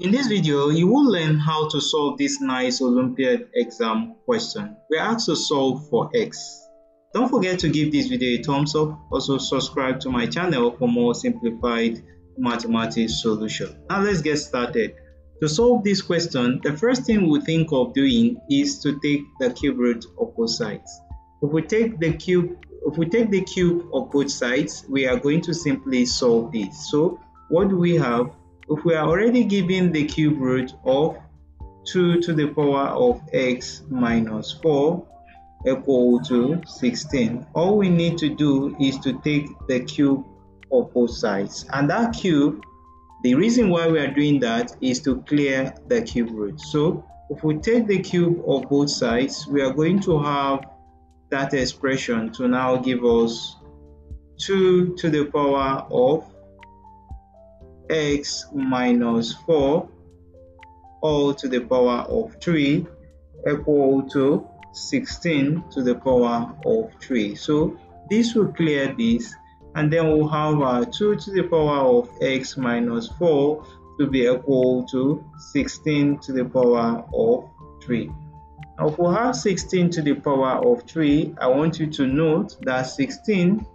In this video, you will learn how to solve this nice Olympiad exam question. We're asked to solve for x. Don't forget to give this video a thumbs up. Also subscribe to my channel for more simplified mathematics solution. Now let's get started. To solve this question, the first thing we think of doing is to take the cube root of both sides. If we take the cube if we take the cube of both sides, we are going to simply solve this. So what do we have? If we are already given the cube root of 2 to the power of x minus 4 equal to 16 all we need to do is to take the cube of both sides. And that cube the reason why we are doing that is to clear the cube root. So if we take the cube of both sides we are going to have that expression to now give us 2 to the power of x minus 4 all to the power of 3 equal to 16 to the power of 3. So this will clear this and then we'll have our 2 to the power of x minus 4 to be equal to 16 to the power of 3. Now if we have 16 to the power of 3, I want you to note that 16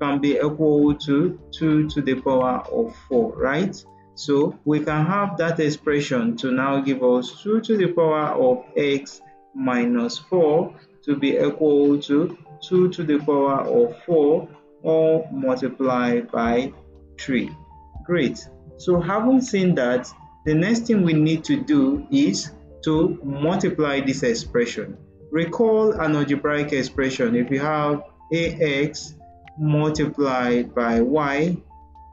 can be equal to 2 to the power of 4, right? So we can have that expression to now give us 2 to the power of x minus 4 to be equal to 2 to the power of 4 all multiplied by 3. Great. So having seen that, the next thing we need to do is to multiply this expression. Recall an algebraic expression. If you have ax multiplied by y,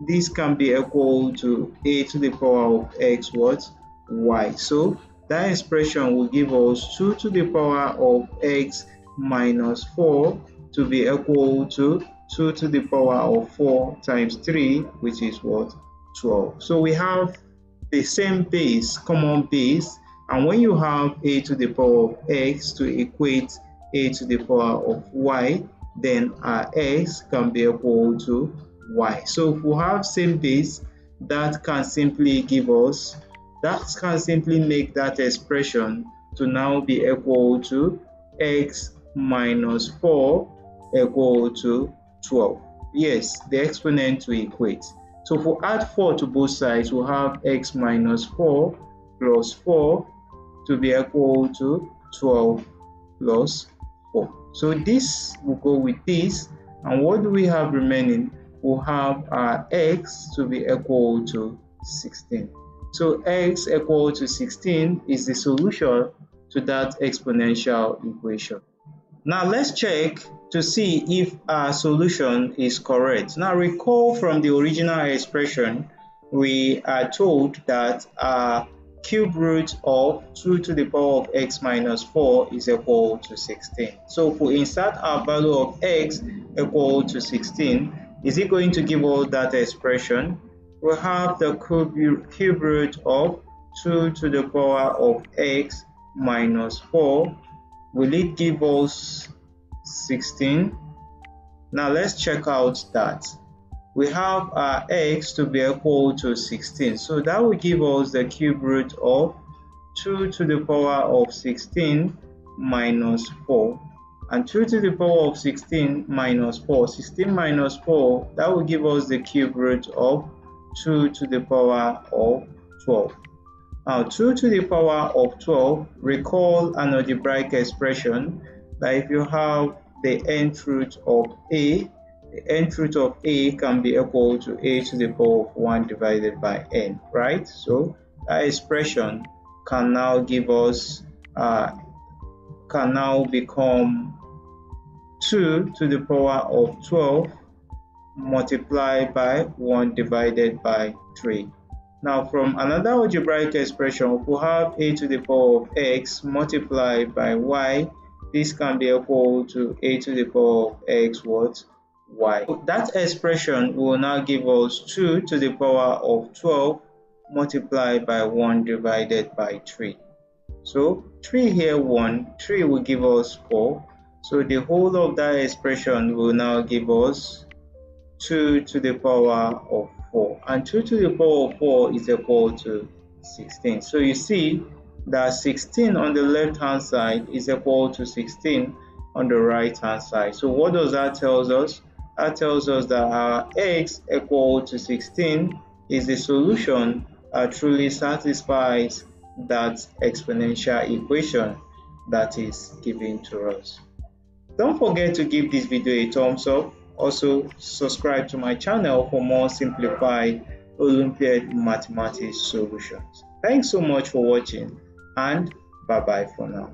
this can be equal to a to the power of x what? y. So that expression will give us 2 to the power of x minus 4 to be equal to 2 to the power of 4 times 3 which is what 12 so we have the same base common base and when you have a to the power of x to equate a to the power of y then our x can be equal to y. So if we have same base, that can simply give us, that can simply make that expression to now be equal to x minus 4 equal to 12. Yes, the exponent to equate. So if we add 4 to both sides, we'll have x minus 4 plus 4 to be equal to 12 plus 4. So this will go with this. And what do we have remaining? We'll have our x to be equal to 16. So x equal to 16 is the solution to that exponential equation. Now let's check to see if our solution is correct. Now recall from the original expression, we are told that our cube root of 2 to the power of x minus 4 is equal to 16. So if we insert our value of x equal to 16, is it going to give us that expression? We have the cube root of 2 to the power of x minus 4. Will it give us 16? Now let's check out that we have our x to be equal to 16. So that will give us the cube root of 2 to the power of 16 minus 4. And 2 to the power of 16 minus 4. 16 minus 4, that will give us the cube root of 2 to the power of 12. Now 2 to the power of 12, recall an algebraic expression that if you have the nth root of a the nth root of a can be equal to a to the power of 1 divided by n, right? So that expression can now give us, uh, can now become 2 to the power of 12 multiplied by 1 divided by 3. Now from another algebraic expression, we have a to the power of x multiplied by y. This can be equal to a to the power of x what? Y. That expression will now give us 2 to the power of 12 multiplied by 1 divided by 3. So 3 here 1, 3 will give us 4. So the whole of that expression will now give us 2 to the power of 4. And 2 to the power of 4 is equal to 16. So you see that 16 on the left hand side is equal to 16 on the right hand side. So what does that tell us? That tells us that our x equal to 16 is the solution that truly satisfies that exponential equation that is given to us. Don't forget to give this video a thumbs up. Also, subscribe to my channel for more simplified Olympiad mathematics solutions. Thanks so much for watching and bye bye for now.